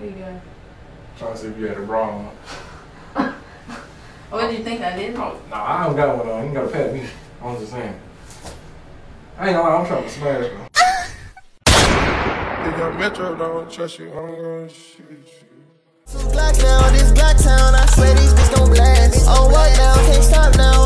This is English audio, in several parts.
Here you go. Trying to see if you had a bra on. What did you think I did? Oh, no, I don't got one on. You gotta pat me. I'm just saying. I ain't gonna lie, I'm trying to smash though. If your metro don't trust you, I'm gonna shoot you. Glock now, this Glock town, I swear these bitch gon' blast. On oh, what now? Can't stop now,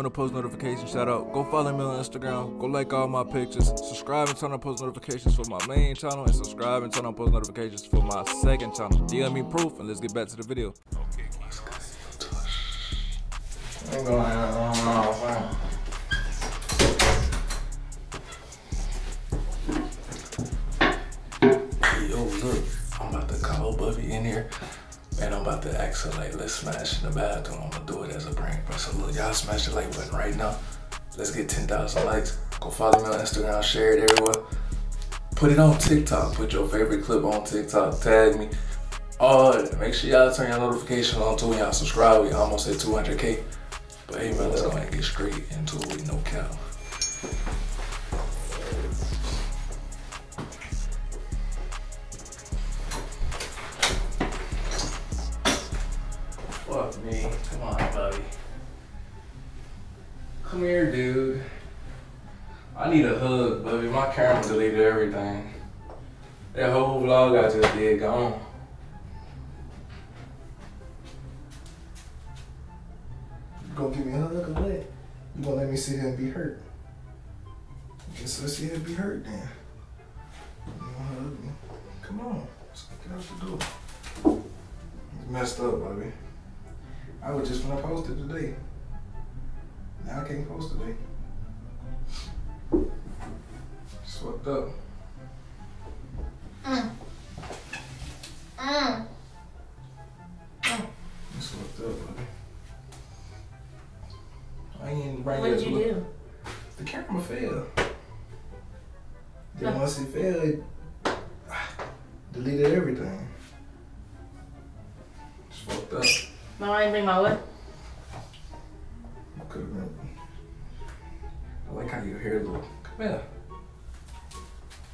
want to post notifications, shout out, go follow me on Instagram, go like all my pictures, subscribe and turn on post notifications for my main channel, and subscribe and turn on post notifications for my second channel. DM me proof, and let's get back to the video. I ain't gonna lie, Her, like, let's smash in the bathroom. I'm gonna do it as a prank, bro. So, look, y'all smash the like button right now. Let's get 10,000 likes. Go follow me on Instagram, share it everywhere. Put it on TikTok. Put your favorite clip on TikTok. Tag me. That. Make sure y'all turn your notifications on too. Y'all subscribe. We almost at 200K. But hey, man, let's go ahead and get straight into it with no cap. That whole vlog I just did gone. You gonna give me a hug or what? You gonna let me sit here and be hurt? Just let's sit here and be hurt then. You wanna hug me? Come on. Let's get out the door. It's messed up, baby. I was just gonna post it today. Now I can't post today. It's fucked up. My what? Could. I like how your hair look. Come here.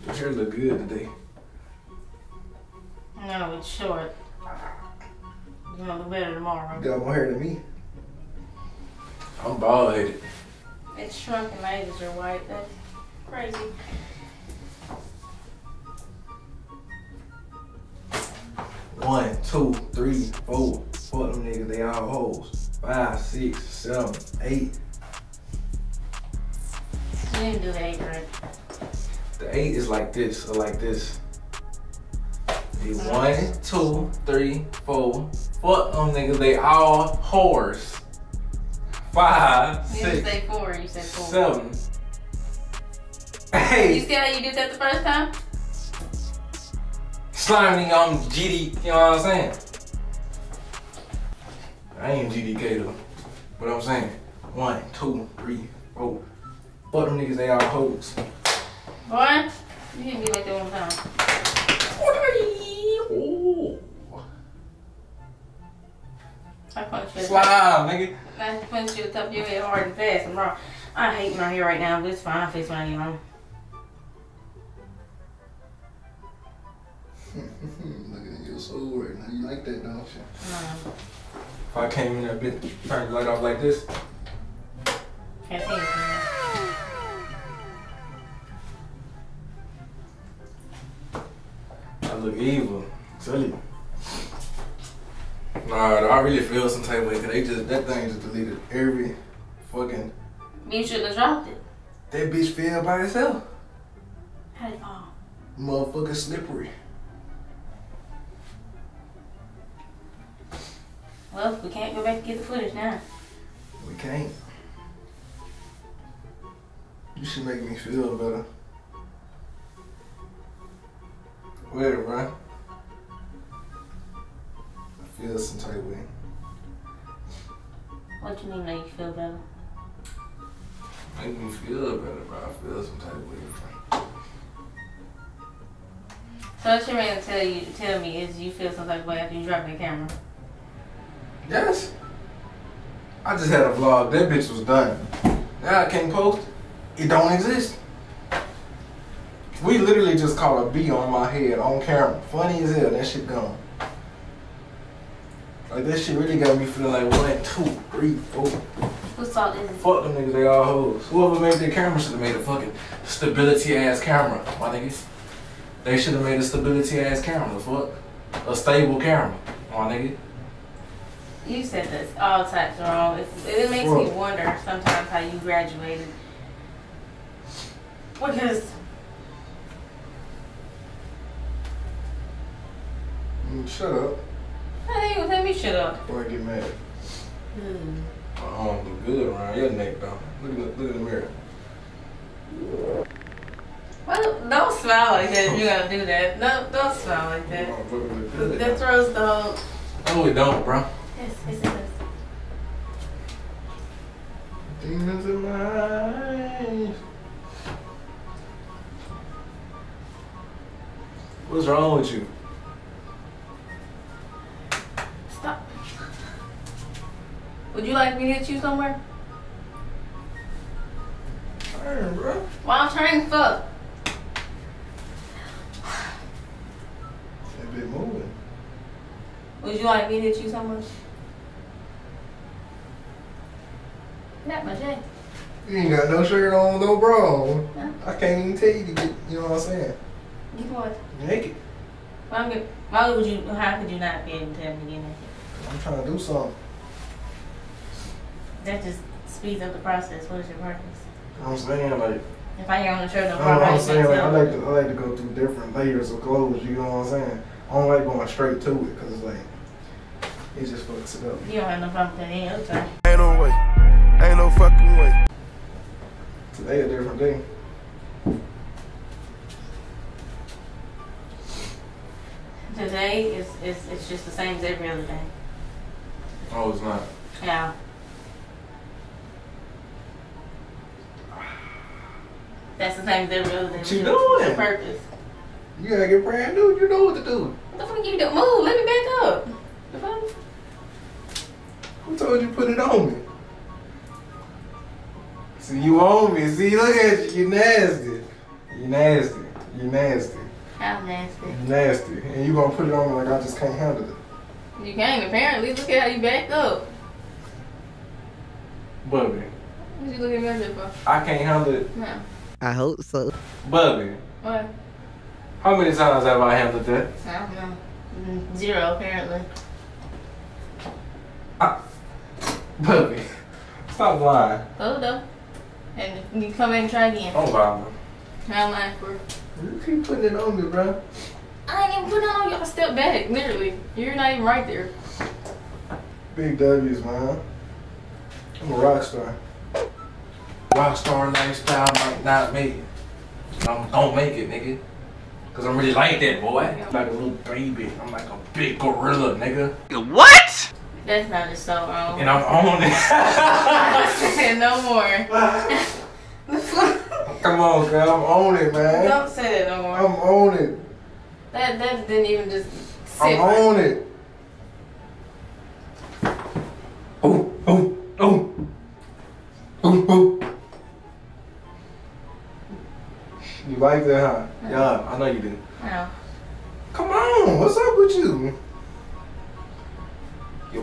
Your hair look good today. No, it's short. It's gonna look better tomorrow. You got more hair than me. I'm bald headed. It's shrunk and my edges are white. That's crazy. One, two, three, four. Fuck them niggas, they all hoes. Five, six, seven, eight. You didn't do the eight right. The eight is like this or like this. The one, two, three, four. Fuck them niggas, they all whores. Five, You six, say four. You said four. seven. You see how you did that the first time? slimy on GD, you know what I'm saying? I ain't GDK though. But I'm saying, one, two, three, four. Fuck them niggas, they all hoes. Boy, you hit me like that one time. Oh. I punched you. Slime, nigga. I punched you at the top of your head hard and fast. I'm wrong. I hate my hair right now, but it's fine. I'll fix mine, you know. Look at you so right now. You like that, don't you? No, If I came in there, bit, turned the light off like this, can't see anything. I look evil. Tell you. Nah, I really feel some type of way, cause they just, that thing just deleted every fucking, You should have dropped it. that bitch fell by itself. How did it fall? Motherfucking slippery. Well, we can't go back and get the footage now. We can't. You should make me feel better. Wait, bro. I feel some type of way. What do you mean make you feel better? Make me feel better, bro. I feel some type of way. So what you're going to tell you, tell me is you feel some type of way after you drop the camera. Yes. I just had a vlog. That bitch was done. Now I can't post. It don't exist. We literally just caught a bee on my head on camera. Funny as hell. That shit gone. Like that shit really got me feeling like one, two, three, four. Whose fault is it? Fuck them niggas, they all hoes. Whoever made their camera should have made a fucking stability ass camera, my niggas. They should have made a stability ass camera, fuck. A stable camera, my nigga. You said this all types wrong. It, it makes me wonder sometimes how you graduated. Because Mm, shut up. hey, you tell me shut up. Before I get mad. Hmm. My arm look good around your neck though. Look at the, look in the mirror. Well, don't smile like that if you're gonna do that. No, don't smile like that. arm look good. That throws the whole. No, it don't, bro. Yes, yes, it. Demons in my eyes. What's wrong with you? Stop. Would you like me to hit you somewhere? Turn, bro. While I'm turning fuck. That bit moving. Would you like me to hit you somewhere? Not much, eh? You ain't got no shirt on, no bra on. No. I can't even tell you to get, you know what I'm saying? Get what? Naked. Why, I'm get- why would you? How could you not be able to tell me to get naked? I'm trying to do something. That just speeds up the process. What is your purpose? You know what I'm saying? Like, If I hear on the shirt, no I know problem. I'm saying? Like, I like to, I like to go through different layers of clothes, you know what I'm saying? I don't like going straight to it, because it's like, it just fucks it up. You don't have no problem with that any other time. Ain't no way. Ain't no fucking way. Today a different day. Today is, is it's just the same as every other day. Oh, it's not. Yeah. That's the same as every other day. What you What's your doing? purpose? You gotta get brand new, you know what to do. What the fuck you do? Move, let me back up. The fuck? Who told you put it on me? See, you on me. See, look at you. You nasty. You nasty. You nasty. How nasty. You nasty. And you gonna put it on me like I just can't handle it. You can't apparently. Look at how you backed up. Bubby, What you looking at me for? I can't handle it. No. I hope so. Bubby, What? how many times have I handled that? I don't know. Mm, Zero apparently. Bubby, stop lying. Oh though. And you come in and try again. Oh, don't lie, man. How am I for? You keep putting it on me, bro. I ain't even putting it on y'all. Step back, literally. You're not even right there. Big W's, man. I'm a rock star. Rock star lifestyle might not make it. I'm gonna make it, nigga. Cause I'm really like that, boy. I'm like a little baby. I'm like a big gorilla, nigga. That's not just so wrong. And I'm on it. no more. Come on, girl. I'm on it, man. Don't say that no more. I'm on it. That that didn't even just sit I'm right. on it. Oh, oh, oh. Oh, oh. You like that, huh? Yeah, I know you do. No. Come on, what's up with you?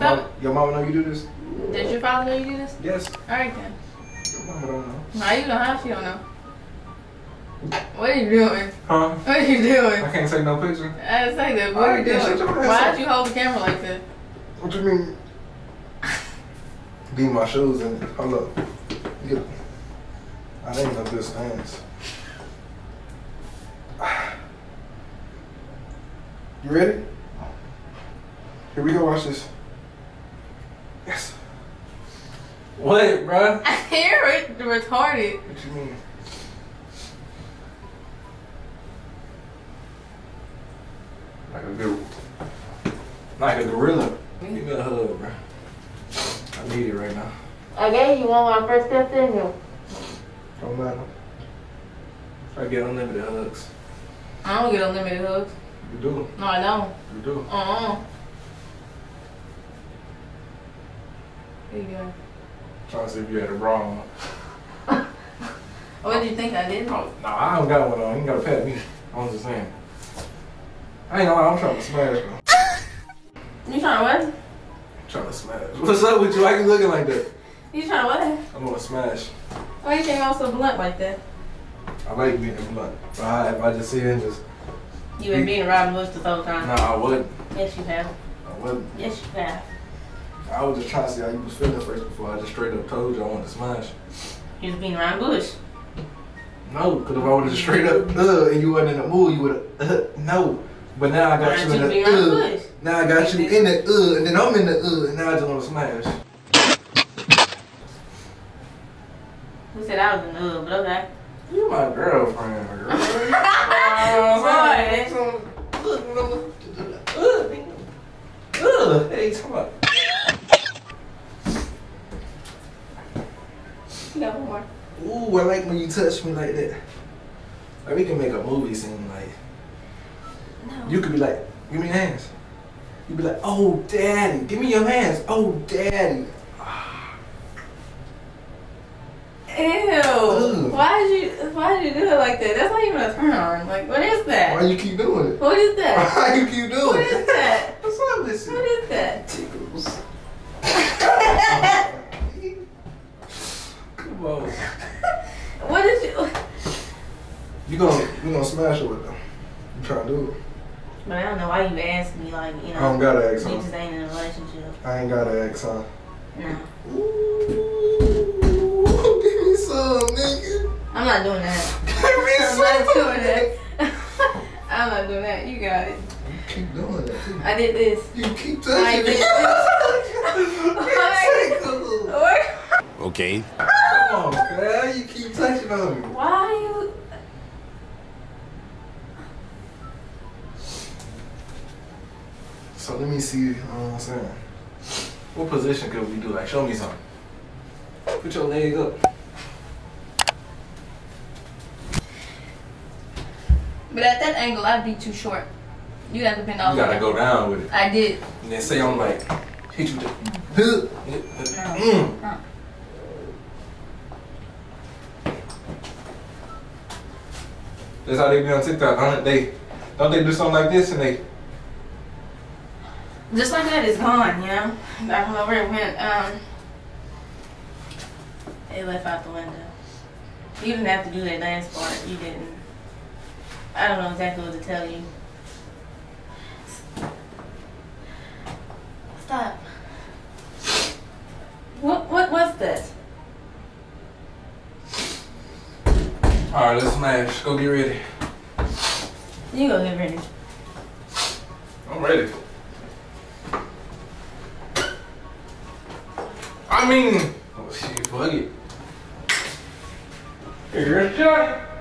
Your Stop. mom, your mama know you do this? Did your father know you do this? Yes. Alright then. Your mama don't know. How you know how she don't know? What are you doing? Huh? What are you doing? I can't take no picture. I didn't say that. What are you doing? shut your ass Why'd you hold the camera like that? What you mean? Be my shoes and Hold up. Get. I didn't know good stance. You ready? Here we go. Watch this. Yes. What, bruh? I hear it. Retarded. What you mean? Like a good, like a gorilla. Give me a hug, bro. I need it right now. I gave you one when I first stepped in here. Don't matter. I get unlimited hugs. I don't get unlimited hugs. You do. No, I don't. You do. Uh-uh. Here you go. Trying to see if you had a bra on. What did you think I did? Oh, no, I don't got one on. You ain't got to pat me. I'm just saying. I ain't gonna lie, I'm trying to smash, bro. You trying to what? trying to smash. What's up with you? Why you looking like that? You trying to what? I'm gonna smash. Why you think I'm so blunt like that? I like being blunt. If I, if I just here and just, You been being Robin Bush this whole time. nah, I wouldn't. Yes, you have. I wouldn't. Yes, you have. I was just trying to see how you was feeling first before I just straight up told you I wanted to smash. You was being Robin Bush. No, because if I would have just straight up, uh, and you wasn't in the mood, you would have, uh, no. But now I got Why you in the, uh. Now I got you in the, uh, and then I'm in the, uh, and now I just want to smash. Who said I was in the hood, but okay. You my girlfriend, girl. Ugh, hey, come on. One more. Ooh, I like when you touch me like that. Like we can make a movie scene. Like No. you could be like, give me your hands. You'd be like, oh daddy, give me your hands. Oh daddy. Ew. Why did you why did you do it like that? That's not even a turn on. Like what is that? Why you keep doing it? What is that? Why you keep doing What What is that? What's up with What you? is that? Tickles. Come on. What did you You gonna you gonna smash it with them? You trying to do it? But I don't know why you ask me like, you know. I don't gotta ask, we huh? just ain't in a relationship. I ain't gotta ask, huh? No. Ooh, give me some, nigga. I'm not doing that. Give me I'm some. not doing that. I'm not doing that. You got it. You keep doing that too. I did this. You keep I touching did me. this. Okay. Come on, girl. You keep touching on me. why you So let me see. You know what I'm saying? What position could we do? Like, show me something. Put your leg up. But at that angle I'd be too short. You have to bend all You gotta way. go down with it. I did. And then say I'm like, hit you with the. Mm. Uh. That's how they be on TikTok, huh? They don't they do something like this and they Just like that, it's gone, you know? I don't know where it went. Um, it left out the window. You didn't have to do that last part. You didn't. I don't know exactly what to tell you. Stop. What, what was that? Alright, let's smash. Go get ready. You go get ready. I'm ready. I mean, oh shit, fuck it. Here's Johnny.